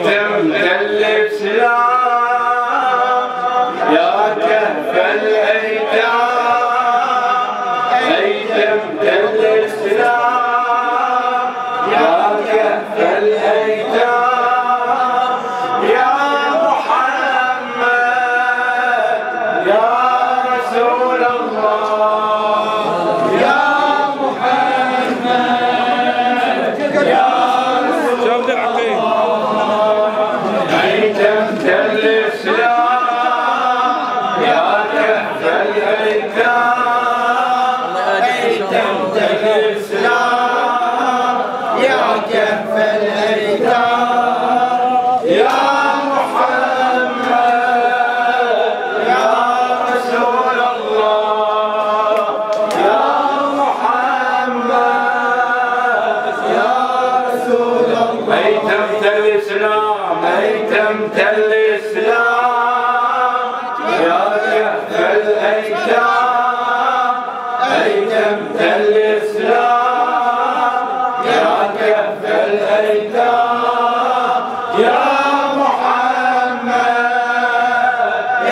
Tell, tell, كهف الأيتام يا محمد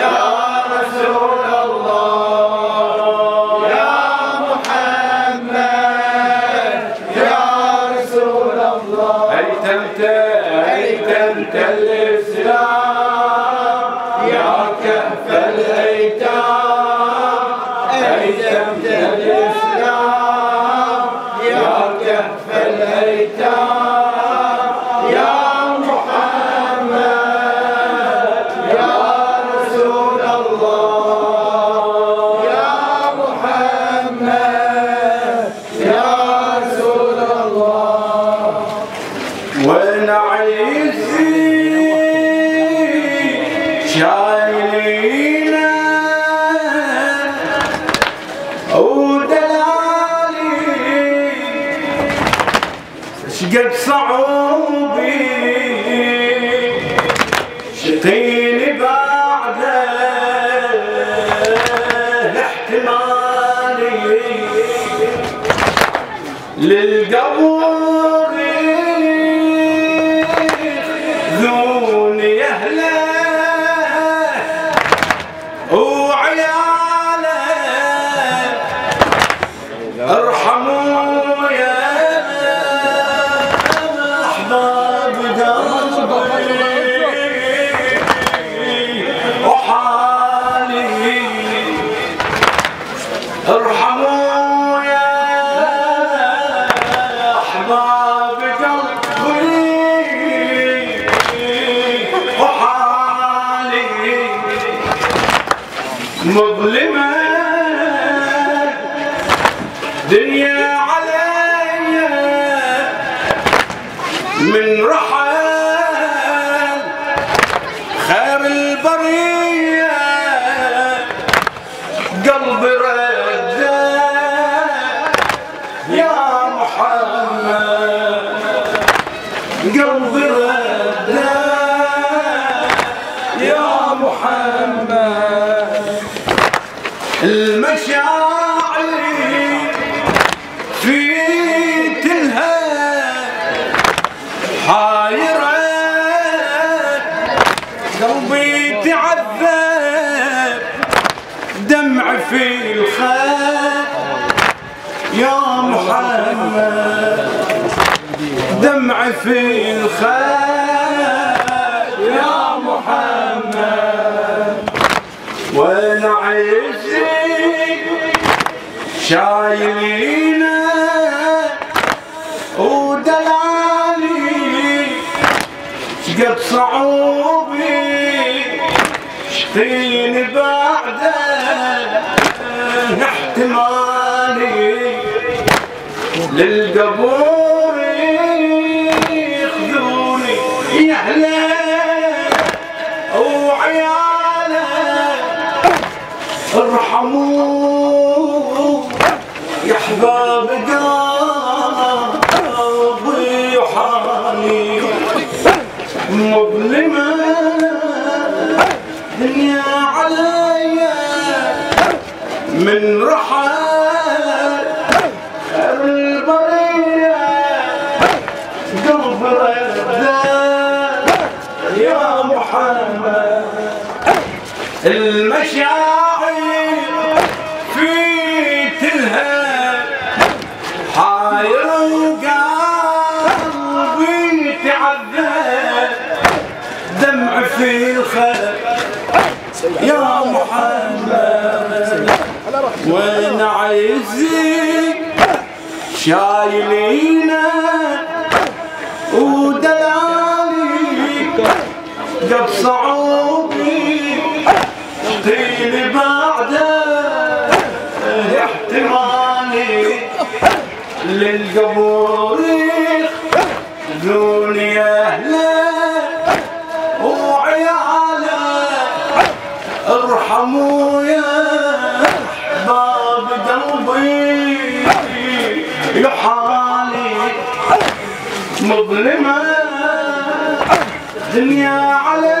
يا رسول الله يا محمد يا رسول الله. أيتمت أيتمت الإسلام. يا كهف الأيتام أيتمت شايلينا ودلالي. شقد صعوبي. شقيني بعد احتمالي للقبور من رحل خير البرية قلبي رده يا محمد قلبي رده يا محمد. المشاعر محمد دمع في الخد يا محمد. وأنا عايزك شايلينا ودلالي شقد صعوبي. شقيني بعده. احتمالي. للقبور ياخذوني يا اهله وعياله. ارحموا يا احباب قلبي وحالي مظلمة. دنيا عليا. من رحل رده يا محمد المشاعر في تلها حاير قلبي تعذب دمع في الخير يا محمد وين عايزين شايلينا ودلالي قد صعوبي طيلي بعده احتمالي. للقبور دنيا علي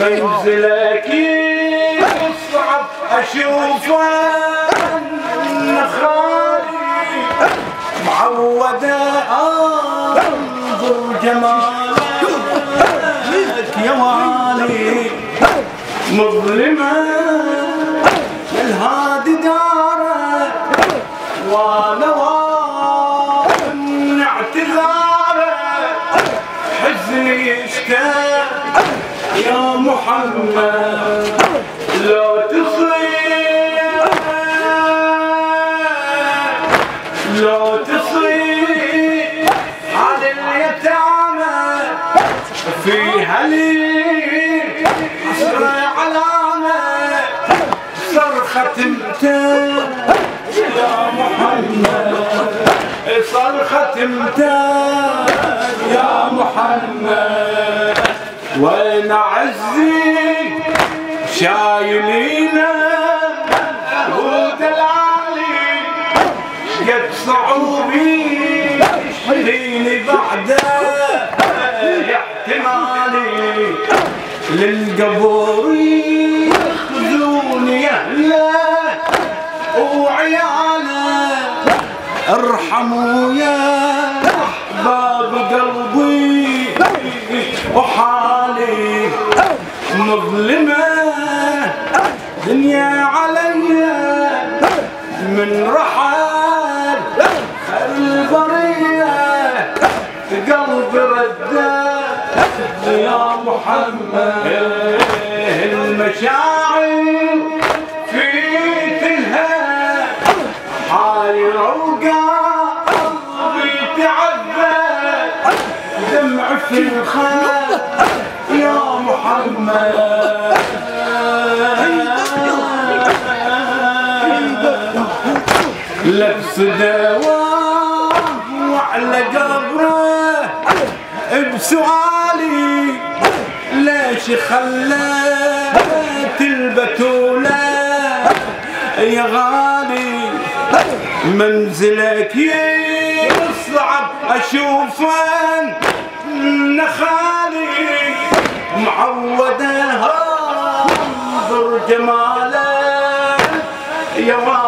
منزلك يصعب اشوفه خالي معودة أنظر جمالك يا والي مظلمة الهادي داره وأنا وان اعتذاره حزني يشتاق يا محمد لو تصير لو تصير على اليتامى في هليل عشر علامة صرخة إمتى يا محمد صرخة إمتى يا محمد. وين عزي شايلينا ودلالي قد صعوبي يشحنيني بعده احتمالي للقبور من رحل البرية قلب رده يا محمد المشاعر في تلها. حايرة وقلبي تعذب دمع في الخيل يا محمد لبس دواء وعلى قبره. بسؤالي ليش خليت البتولة يا غالي؟ منزلك يصعب أشوف نخالي. معودة انظر جماله. يا والي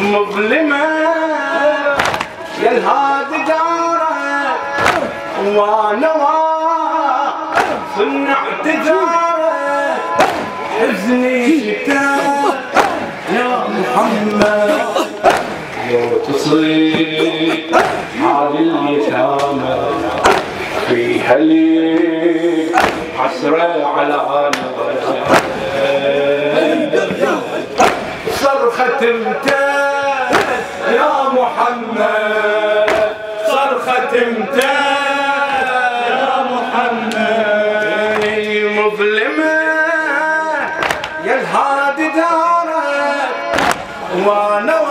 مظلمة. يا الهادي دارة. وأنا صنع تجارة. حزني شتاء يا محمد. لو تصيب حال اليتامى. في هلي حسرة على صرخة انت يا محمد. يا محمد. مظلمة يا الهادي دارك وأنا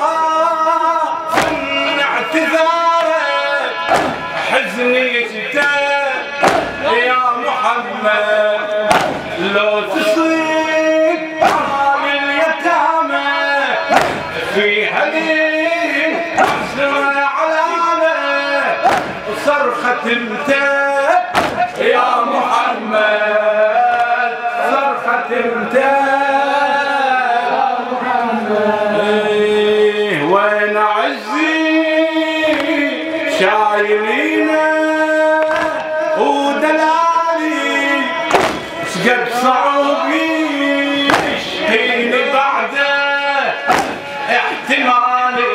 شقد صعب يشقيني بعده احتمالي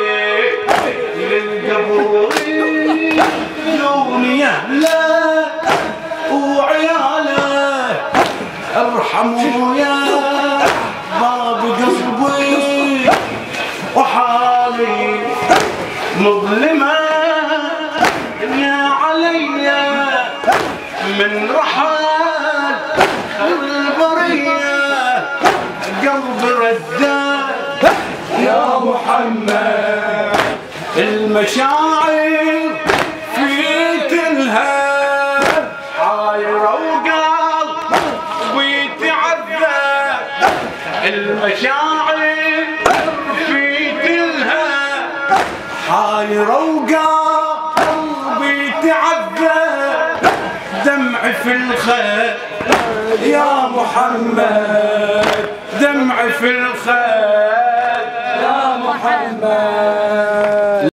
للقبول. دوني اهله وعياله ارحموا يا باب قلبي. وحالي مظلمة يا علي من رحل المشاعر في تلهب عايرة وقلبي تعذب المشاعر في تلهب حايرة وقلبي تعذب دمع في الخيل يا محمد. دمع في الخيل يا محمد.